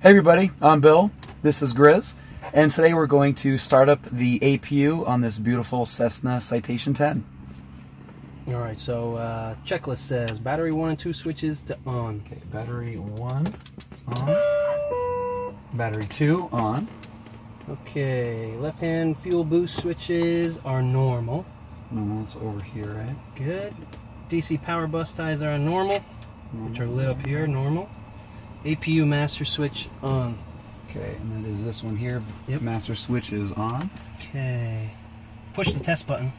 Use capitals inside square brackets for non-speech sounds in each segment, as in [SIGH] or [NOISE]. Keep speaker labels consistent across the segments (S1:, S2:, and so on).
S1: Hey everybody, I'm Bill. This is Grizz, and today we're going to start up the APU on this beautiful Cessna Citation 10.
S2: All right, so uh, checklist says battery one and two switches to on.
S1: Okay, battery one is on. Battery two on.
S2: Okay, left hand fuel boost switches are normal.
S1: No, it's over here, right?
S2: Good. DC power bus ties are on normal, which are lit up here, normal. APU master switch on.
S1: Okay, and that is this one here.
S2: Yep.
S1: Master switch is on.
S2: Okay. Push the test button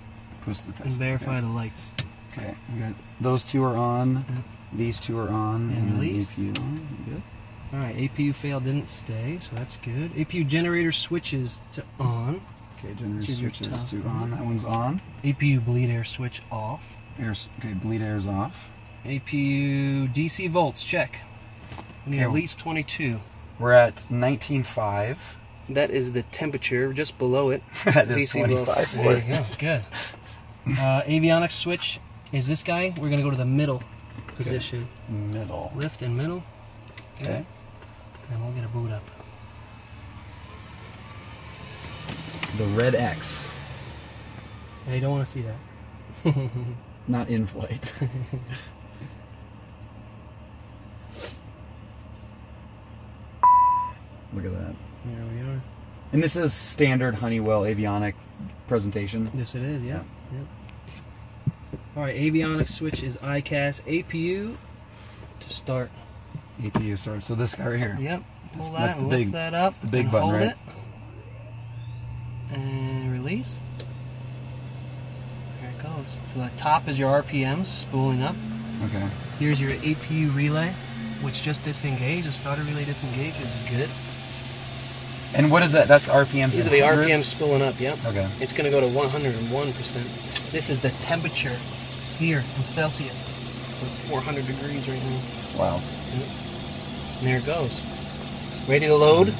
S1: Push the test.
S2: and verify the lights.
S1: Okay, we got those two are on. These two are on,
S2: And
S1: and,
S2: release.
S1: APU on. Good.
S2: All right, APU fail didn't stay, so that's good. APU generator switches to on.
S1: Okay, generator switches to on. That one's on.
S2: APU bleed air switch off.
S1: Air, okay, bleed air's off.
S2: APU DC volts check. We need
S1: Okay.
S2: at least 22.
S1: We're at 19.5.
S2: That is the temperature just below it. [LAUGHS]
S1: that is
S2: DC volts.
S1: 25
S2: There
S1: for
S2: you go. Good. Uh, avionics switch is this guy. We're gonna go to the middle position.
S1: Middle.
S2: Lift and middle.
S1: Okay.
S2: And we'll get a boot up.
S1: The red X.
S2: Yeah, you don't want to see that. [LAUGHS]
S1: Not in flight. [LAUGHS] Look at that.
S2: There we are.
S1: And this is standard Honeywell avionic presentation.
S2: Yes, it is. Yeah. Yep. All right. Avionics switch is EICAS APU to start.
S1: APU, sorry. So this guy right here.
S2: Yep.
S1: That's-
S2: Pull
S1: that's
S2: that,
S1: the
S2: lift
S1: big-
S2: that up.
S1: the big button,
S2: hold
S1: right?
S2: It. And release. There it goes. So the top is your RPMs spooling up.
S1: Okay.
S2: Here's your APU relay, which just disengaged. The starter relay disengaged, which is good.
S1: And what is that? That's RPM.
S2: These are the RPMs spooling up. Yep.
S1: Okay.
S2: It's going to go to 101%. This is the temperature here in Celsius. So it's 400 degrees right now.
S1: Wow.
S2: And there it goes. Ready to load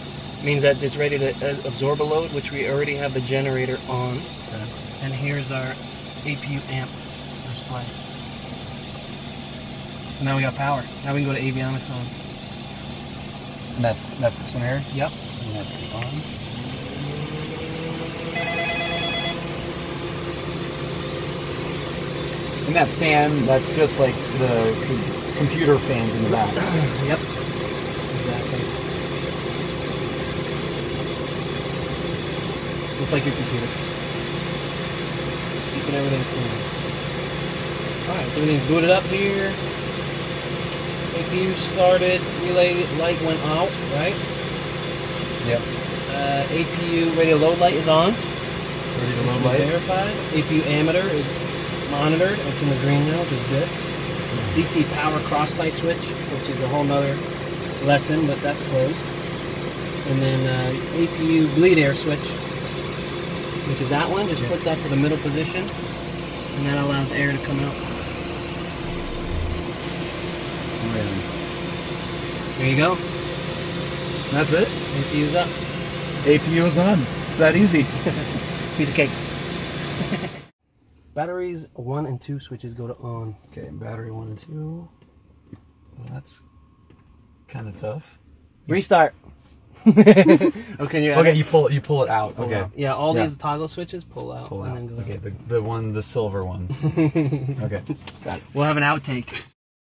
S2: means that it's ready to uh, absorb a load, which we already have the generator on.
S1: Okay.
S2: And here's our APU amp display. So now we got power. Now we can go to avionics on.
S1: And that's that's this one here.
S2: Yep.
S1: And that's on. And that fan, that's just like the com- computer fans in the back. [CLEARS THROAT]
S2: Yep. Exactly. Just like your computer. Keeping everything clean. Alright, so everything's booted up here. APU started, relay light went out, right?
S1: Yep.
S2: Uh, APU radio load light is on.
S1: Ready to load light.
S2: Verified. APU ammeter is monitored. It's in the green now, which is good. DC power cross tie switch, which is a whole nother lesson, but that's closed. And then uh, APU bleed air switch, which is that one. Just
S1: Yeah.
S2: put that to the middle position, and that allows air to come out. There you go.
S1: That's it.
S2: APU's up.
S1: APU is on. It's that easy. [LAUGHS]
S2: Piece of cake. [LAUGHS] Batteries one and two switches go to on.
S1: Okay, battery one and two. Well, that's kind of tough.
S2: Restart. [LAUGHS] okay, you
S1: Okay, you pull it. You pull it out.
S2: Pull
S1: okay.
S2: out. Yeah, all
S1: Yeah.
S2: these toggle switches pull out.
S1: Pull
S2: and
S1: out.
S2: then go
S1: Okay, the, the one, the silver one. okay, got it.
S2: We'll have an outtake.